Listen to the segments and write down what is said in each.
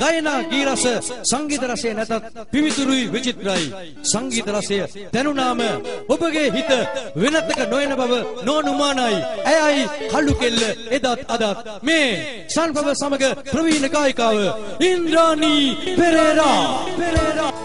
ගායනා ගී රස සංගීත රසය නැතත් පිවිතුරුයි විචිත්‍රයි. සංගීත රසය දැනුනාම ඔබගේ හිත වෙනතක නොයන බව නොඅනුමානයි ඇයයි කළු කෙල්ල එදත් අදත්. මේ සල්පව සමග ප්‍රවීණ ගායිකාව ඉන්ද්‍රානී Perera Perera.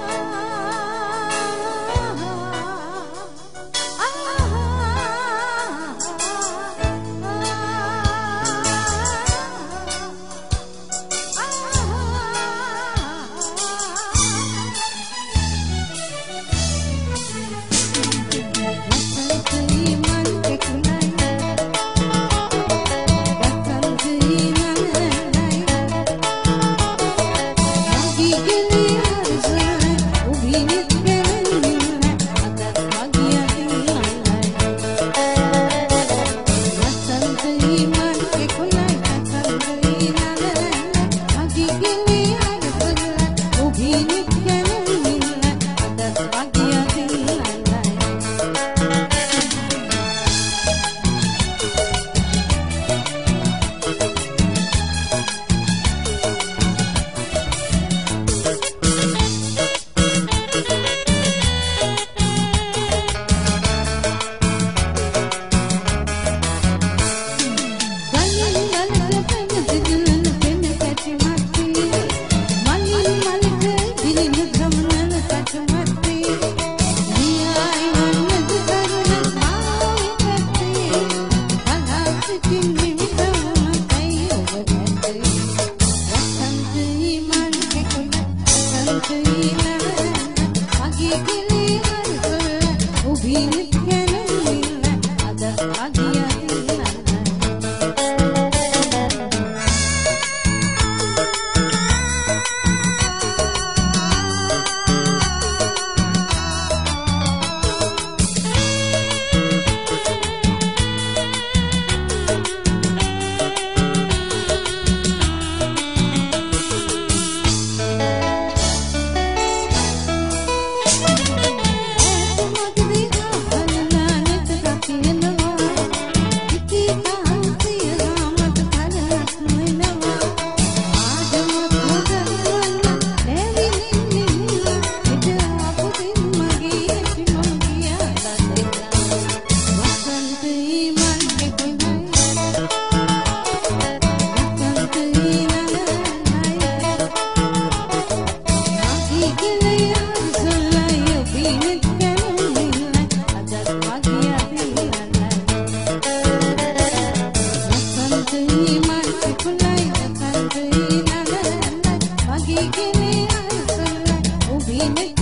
Oh, we make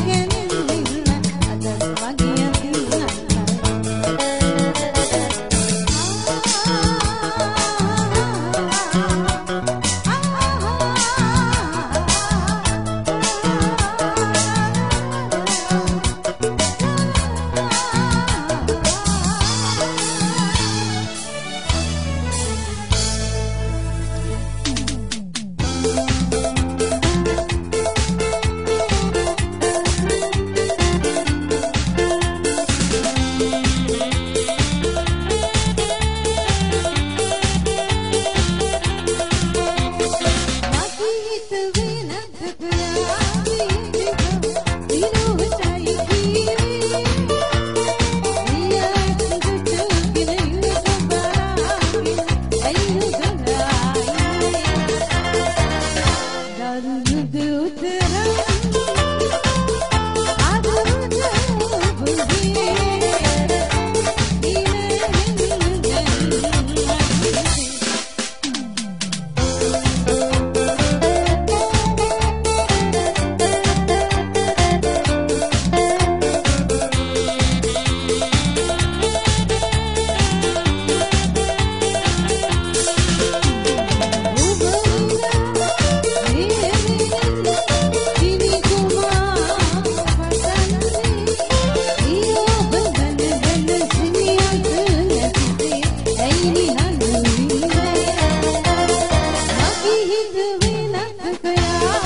Buenas,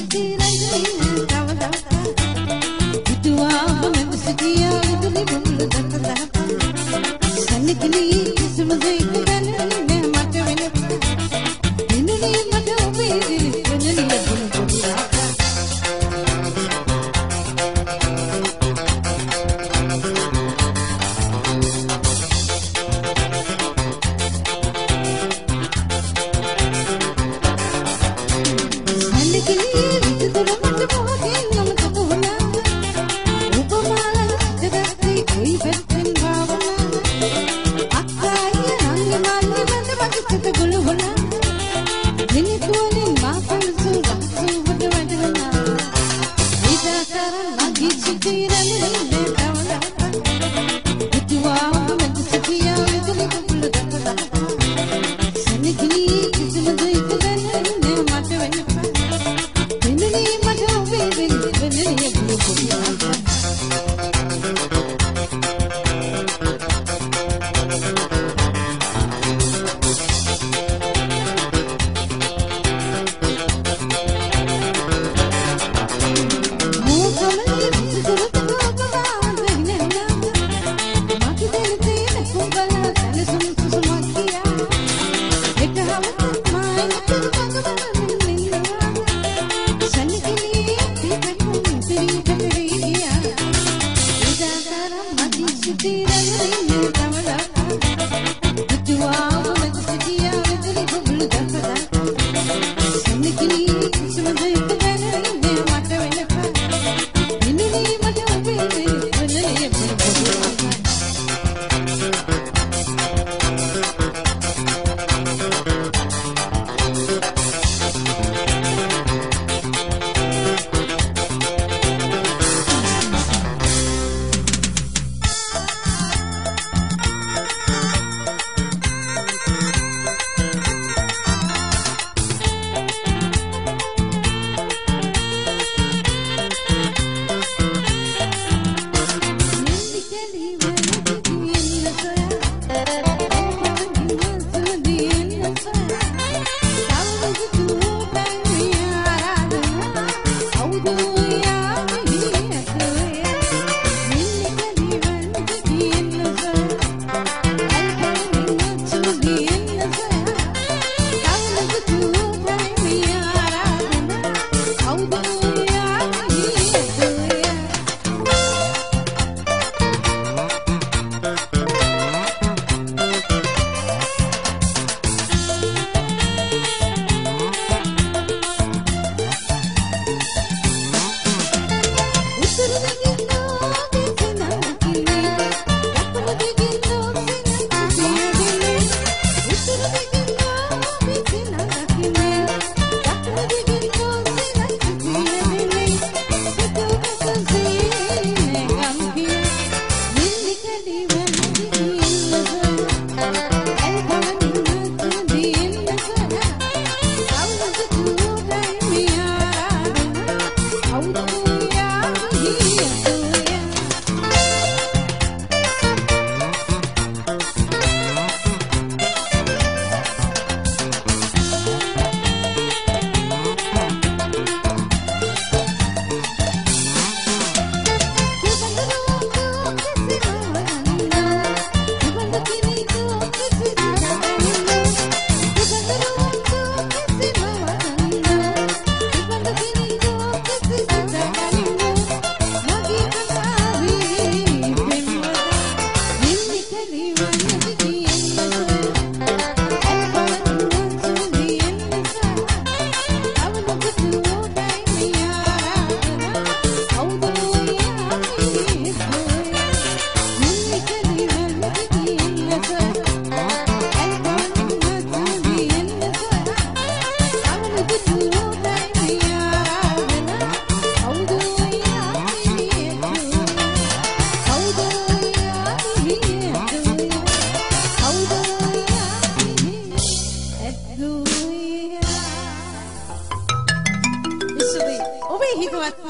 to be Nikini, Sumandri.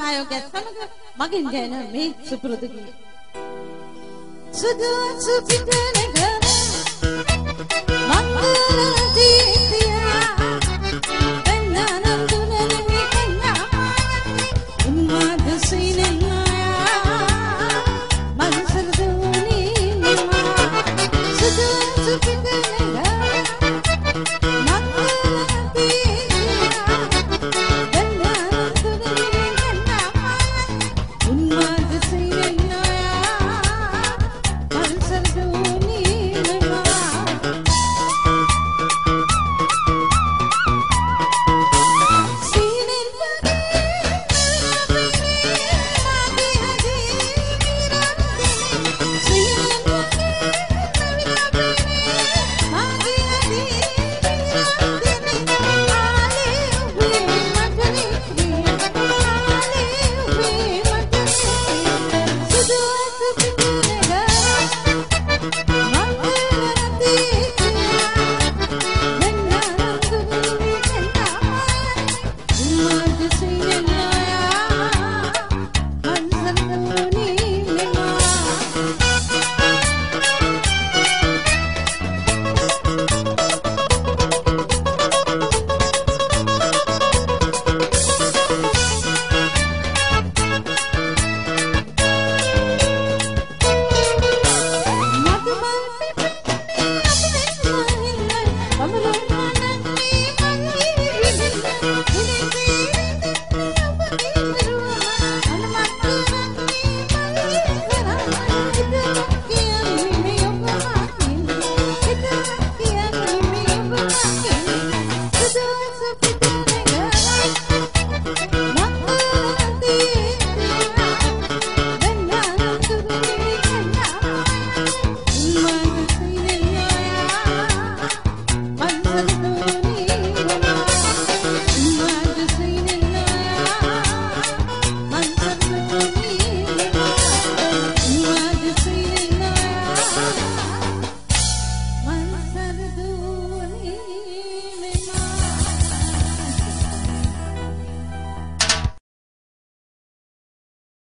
ආයෝගයත් සමග මගෙන් ගැන මේ සුපුරුදු ගී සුදු සුපිට නගන මංගල දීප්තිය